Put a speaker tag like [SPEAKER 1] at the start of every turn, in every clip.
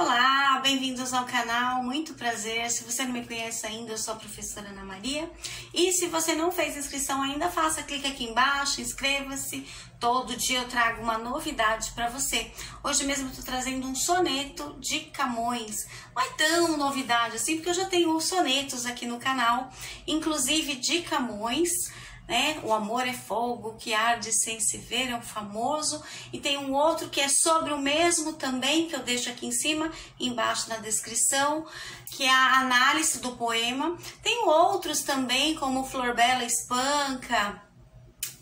[SPEAKER 1] Olá, bem-vindos ao canal, muito prazer. Se você não me conhece ainda, eu sou a professora Ana Maria. E se você não fez inscrição ainda, faça, clique aqui embaixo, inscreva-se. Todo dia eu trago uma novidade para você. Hoje mesmo tô trazendo um soneto de Camões. Não é tão novidade assim, porque eu já tenho sonetos aqui no canal, inclusive de Camões né? O amor é fogo que arde sem se ver, é um famoso. E tem um outro que é sobre o mesmo também, que eu deixo aqui em cima, embaixo na descrição, que é a análise do poema. Tem outros também, como Flor Bela Espanca,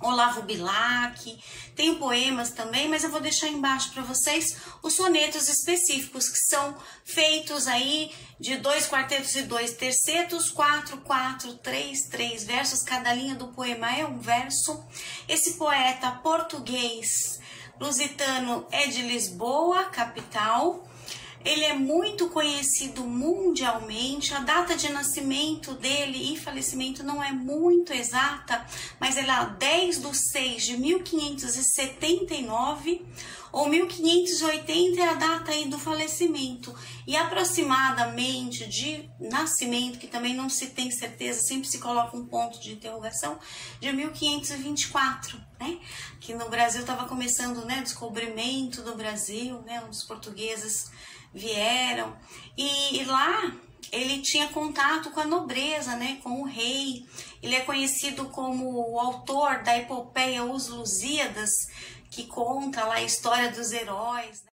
[SPEAKER 1] Olavo Bilac, tem poemas também, mas eu vou deixar embaixo para vocês os sonetos específicos que são feitos aí de dois quartetos e dois tercetos, quatro, quatro, três, três versos, cada linha do poema é um verso. Esse poeta português lusitano é de Lisboa, capital, ele é muito conhecido mundialmente. A data de nascimento dele e falecimento não é muito exata, mas ela é 10 de 6 de 1579 ou 1580 é a data aí do falecimento. E aproximadamente de nascimento, que também não se tem certeza, sempre se coloca um ponto de interrogação, de 1524, né? Que no Brasil estava começando, né, o descobrimento do Brasil, né, os portugueses vieram e, e lá ele tinha contato com a nobreza, né, com o rei. Ele é conhecido como o autor da epopeia Os Lusíadas, que conta lá a história dos heróis, né,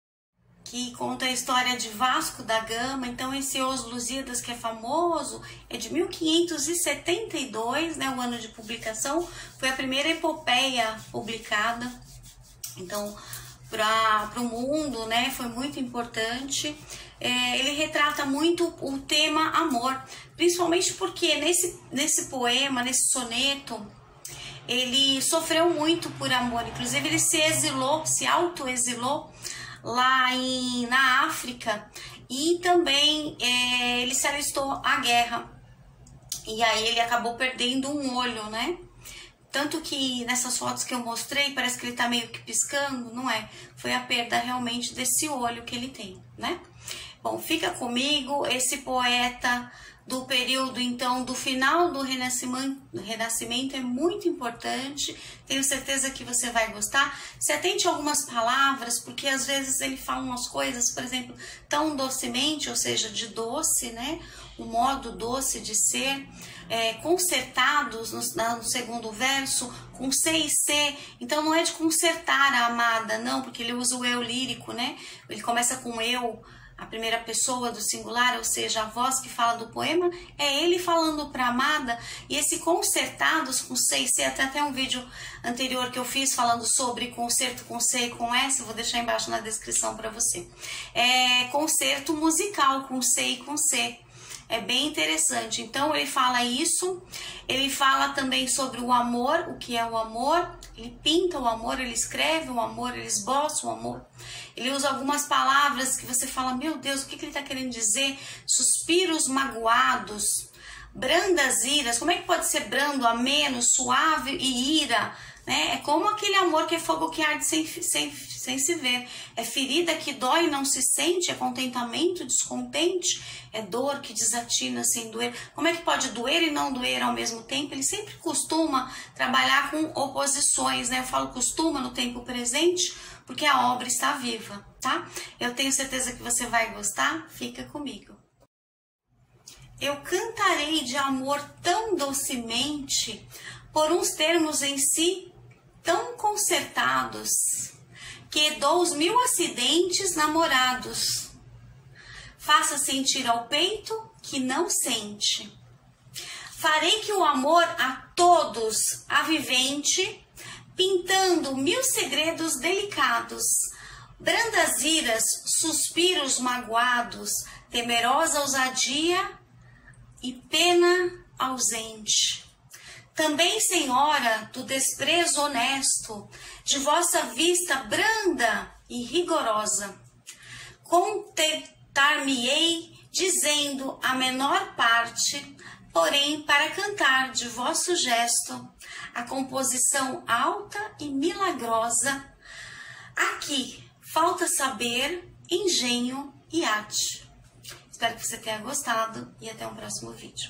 [SPEAKER 1] que conta a história de Vasco da Gama. Então esse Os Lusíadas que é famoso é de 1572, né, o ano de publicação, foi a primeira epopeia publicada. Então para o mundo, né? Foi muito importante. É, ele retrata muito o tema amor, principalmente porque nesse, nesse poema, nesse soneto, ele sofreu muito por amor. Inclusive, ele se exilou, se autoexilou lá em, na África e também é, ele se alistou à guerra. E aí ele acabou perdendo um olho, né? Tanto que nessas fotos que eu mostrei, parece que ele tá meio que piscando, não é? Foi a perda realmente desse olho que ele tem, né? Bom, fica comigo, esse poeta do período, então, do final do renascimento, renascimento é muito importante. Tenho certeza que você vai gostar. Se atente a algumas palavras, porque às vezes ele fala umas coisas, por exemplo, tão docemente, ou seja, de doce, né? O modo doce de ser é, consertados no, no, segundo verso com C e C. Então não é de consertar a amada, não, porque ele usa o eu lírico, né? Ele começa com eu, a primeira pessoa do singular, ou seja, a voz que fala do poema, é ele falando para amada. E esse consertados com C e C, até até um vídeo anterior que eu fiz falando sobre concerto com C e com S, vou deixar embaixo na descrição para você. É concerto musical com C e com C. É bem interessante. Então ele fala isso, ele fala também sobre o amor, o que é o amor, ele pinta o amor, ele escreve o amor, ele esboça o amor. Ele usa algumas palavras que você fala, meu Deus, o que, que ele está querendo dizer? Suspiros magoados, brandas iras. Como é que pode ser brando, ameno, suave e ira? Né? É como aquele amor que é fogo que arde sem, sem, sem se ver. É ferida que dói e não se sente, é contentamento descontente, é dor que desatina sem doer. Como é que pode doer e não doer ao mesmo tempo? Ele sempre costuma trabalhar com oposições, né? Eu falo costuma no tempo presente, porque a obra está viva, tá? Eu tenho certeza que você vai gostar, fica comigo. Eu cantarei de amor tão docemente, por uns termos em si tão consertados que dos mil acidentes namorados. Faça sentir ao peito que não sente. Farei que o amor a todos avivente, pintando mil segredos delicados, brandas iras, suspiros magoados, temerosa ousadia e pena ausente. Também, Senhora, do desprezo honesto, de vossa vista branda e rigorosa, contentar-me-ei dizendo a menor parte, porém para cantar de vosso gesto a composição alta e milagrosa. Aqui falta saber, engenho iate. Espero que você tenha gostado e até um próximo vídeo.